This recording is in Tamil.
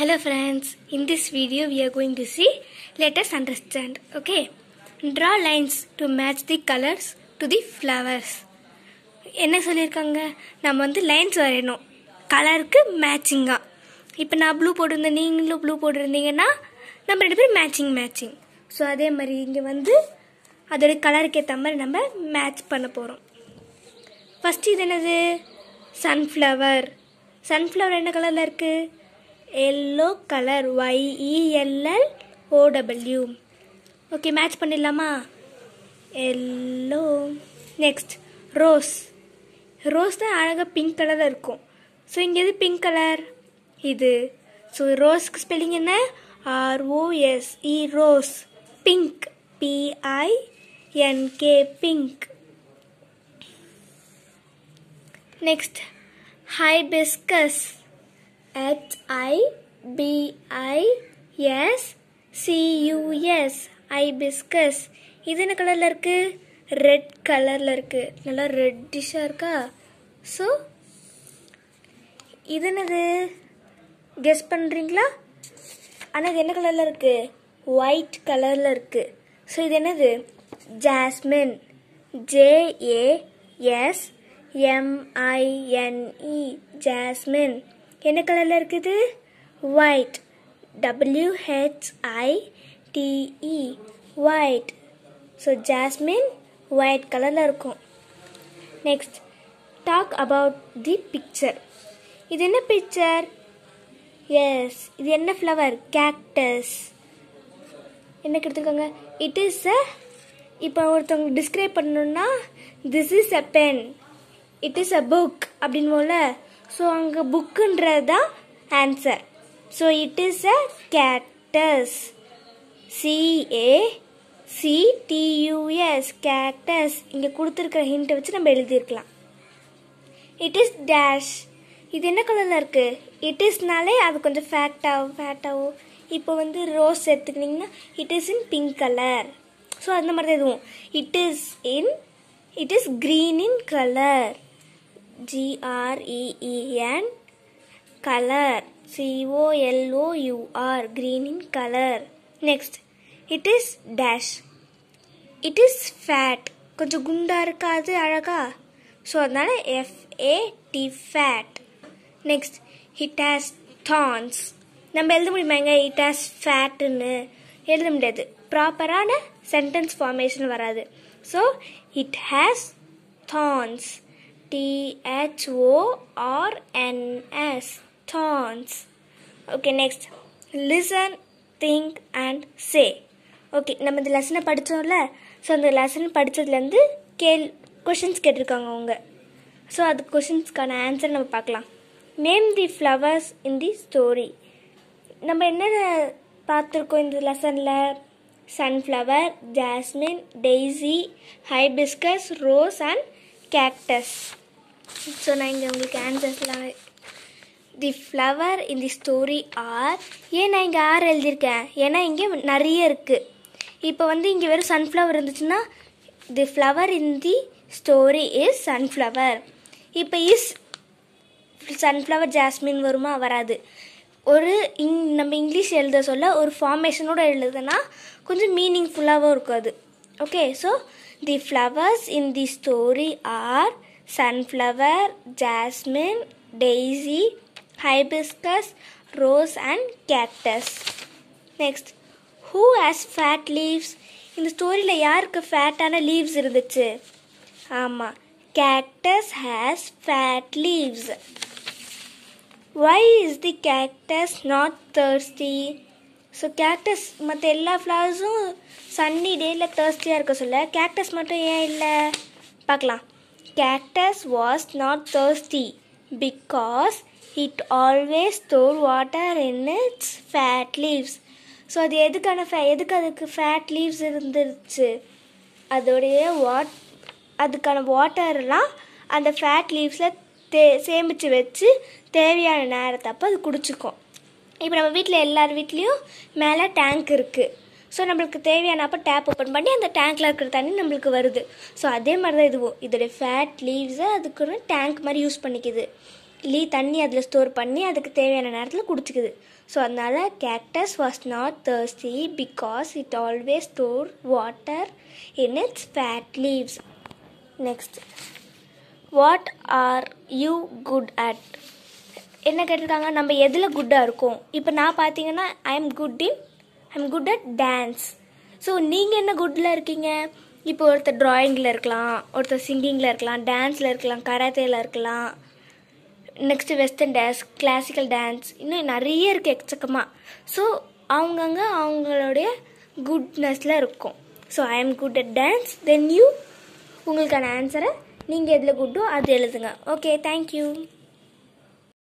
Hello friends, in this video we are going to see let us understand. Okay, draw lines to match the colors to the flowers. என்ன சொல்லியிருக்காங்க? நம்ம வந்து லைன்ஸ் வரையணும். கலருக்கு மேட்சிங்காக இப்போ நான் ப்ளூ போட்டிருந்தேன். நீங்களும் ப்ளூ போட்டிருந்தீங்கன்னா நம்ம ரெண்டு பேரும் மேட்சிங் மேட்சிங் ஸோ அதே மாதிரி இங்கே வந்து அதோட கலருக்கு ஏற்ற மாதிரி நம்ம மேட்ச் பண்ண போகிறோம் ஃபஸ்ட்டு இது என்னது? சன்ஃப்ளவர் சன்ஃப்ளவர் என்ன கலரில் இருக்குது yellow colour Y E L L O W okay match பண்ணிடலாமா? எல்லோ நெக்ஸ்ட் ரோஸ் ரோஸ் தான் அழகாக பிங்க் கலரில் இருக்கும். ஸோ இங்கே எது பிங்க் கலர் இது. ஸோ ரோஸ்க்கு ஸ்பெல்லிங் என்ன? R O S E rose pink P I N K pink next hibiscus H I B I S C U S hibiscus இது என்ன கலரில் இருக்குது ரெட் கலரில் இருக்குது நல்லா ரெட்டிஷாக இருக்கா? ஸோ இது என்னது? கெஸ் பண்ணுறீங்களா ஆனால் இது என்ன கலரில் இருக்குது ஒயிட் கலரில் இருக்குது ஸோ இது என்னது? ஜாஸ்மின் ஜேஏஎஸ் எம்ஐஎன்இ ஜாஸ்மின் என்ன கலரில் இருக்குது? White W H I T E white so jasmine white கலரில் இருக்கும். Next talk about the picture இது என்ன பிக்சர் எஸ் இது என்ன ஃப்ளவர் கேக்டஸ் என்ன கெடுத்துருக்காங்க? இட் இஸ் அ இப்போ ஒருத்தவங்க டிஸ்கிரைப் பண்ணணுன்னா this is a pen it is a book அப்படின்னு போல ஸோ அங்கே புக்குன்றது தான் answer so it is a cactus C A C T U S cactus இங்கே கொடுத்துருக்கிற ஹிண்ட்டை வச்சு நம்ம எழுதியிருக்கலாம். இட் இஸ் டேஷ் இது என்ன கலரில் இருக்குது இட் இஸ்னாலே அது கொஞ்சம் ஃபேக்டாகும் ஃபேட்டாகும் இப்போ வந்து ரோஸ் எடுத்துக்கிட்டிங்கன்னா it is in pink colour so அந்த மாதிரி தான் எதுவும். It is in it is green in colour G R E E N colour C O L O U R green in colour next it is dash it is fat கொஞ்சம் குண்டாக இருக்காது அழகா? ஸோ அதனால F A T fat next it has thorns நம்ம எழுத முடியுமாங்க இட் ஹேஸ் ஃபேட்டுன்னு எழுத முடியாது. ப்ராப்பரான சென்டென்ஸ் ஃபார்மேஷன் வராது. So it has thorns T H O R N S thorns okay next listen think and say okay நம்ம இந்த லெசனை படித்தோம்ல ஸோ அந்த லெசன் படித்ததுலேருந்து கேள் கொஷின்ஸ் கேட்டிருக்காங்க அவங்க. ஸோ அது கொஷின்ஸ்க்கான ஆன்சர் நம்ம பார்க்கலாம். Name the flowers in the story நம்ம என்னென்ன பார்த்துருக்கோம் இந்த லெசனில் sunflower jasmine daisy hibiscus rose and cactus so நான் இங்கே உங்களுக்கு ஆன்சர்ஸ்லாம் the flower in the story are ஏன் நான் இங்கே ஆர் எழுதியிருக்கேன்? ஏன்னா இங்கே நிறைய இருக்குது இப்போ வந்து இங்கே வெறும் சன்ஃப்ளவர் இருந்துச்சுன்னா the flower in the story is sunflower இப்போ இஸ் சன்ஃப்ளவர் ஜாஸ்மின் வருமா? வராது. ஒரு இங் நம்ம இங்கிலீஷ் எழுத சொல்ல ஒரு ஃபார்மேஷனோட எழுதுனா கொஞ்சம் மீனிங்ஃபுல்லாகவும் இருக்கும் அது. Okay so the flowers in the story are sunflower jasmine daisy hibiscus rose and cactus next who has fat leaves இந்த ஸ்டோரியில் யாருக்கு ஃபேட்டான லீவ்ஸ் இருந்துச்சு? ஆமாம் cactus has fat leaves why is the cactus not thirsty so cactus மற்ற எல்லா ஃப்ளவர்ஸும் சன்னி டேயில் தேர்ஸ்டியாக இருக்க சொல்ல. கேக்டஸ் மட்டும் ஏன் இல்லை? பார்க்கலாம். Cactus was not thirsty because it always store water in its fat leaves so அது எதுக்கான ஃபே எதுக்கு அதுக்கு ஃபேட் லீவ்ஸ் இருந்துருச்சு? அதோடைய வாட் அதுக்கான வாட்டர்லாம் அந்த ஃபேட் லீவ்ஸில் தே சேமித்து வச்சு தேவையான நேரத்தப்போ அது குடிச்சிக்கும். இப்போ நம்ம வீட்டில் எல்லார் வீட்லேயும் மேலே டேங்க் இருக்குது ஸோ நம்மளுக்கு தேவையான அப்போ டேப் ஓப்பன் பண்ணி அந்த டேங்க்கில் இருக்கிற தண்ணி நம்மளுக்கு வருது. ஸோ அதே மாதிரி தான் இதுவும் இதோடைய ஃபேட் லீவ்ஸை அதுக்கு ஒரு டேங்க் மாதிரி யூஸ் பண்ணிக்குது. லீ தண்ணி அதில் ஸ்டோர் பண்ணி அதுக்கு தேவையான நேரத்தில் குடிச்சிக்குது. ஸோ அதனால் cactus was not thirsty because it always store water in its fat leaves next what are you good at என்ன கேட்டிருக்காங்க? நம்ம எதில் குட்டாக இருக்கோம்? இப்போ நான் பார்த்தீங்கன்னா I am good in I'm good at dance so நீங்கள் என்ன குட்டில் இருக்கீங்க? இப்போ ஒருத்தர் ட்ராயிங்கில் இருக்கலாம் ஒருத்தர் சிங்கிங்கில் இருக்கலாம் டான்ஸில் இருக்கலாம் கராத்தேயில் இருக்கலாம் next western dance classical dance இன்னும் நிறைய இருக்குது எக்கச்சக்கமாக ஸோ அவங்கங்க அவங்களுடைய குட்னஸில் இருக்கும். So I am good at dance then you உங்களுக்கான ஆன்சரை நீங்கள் எதில் குட்டோ அது எழுதுங்க. Okay thank you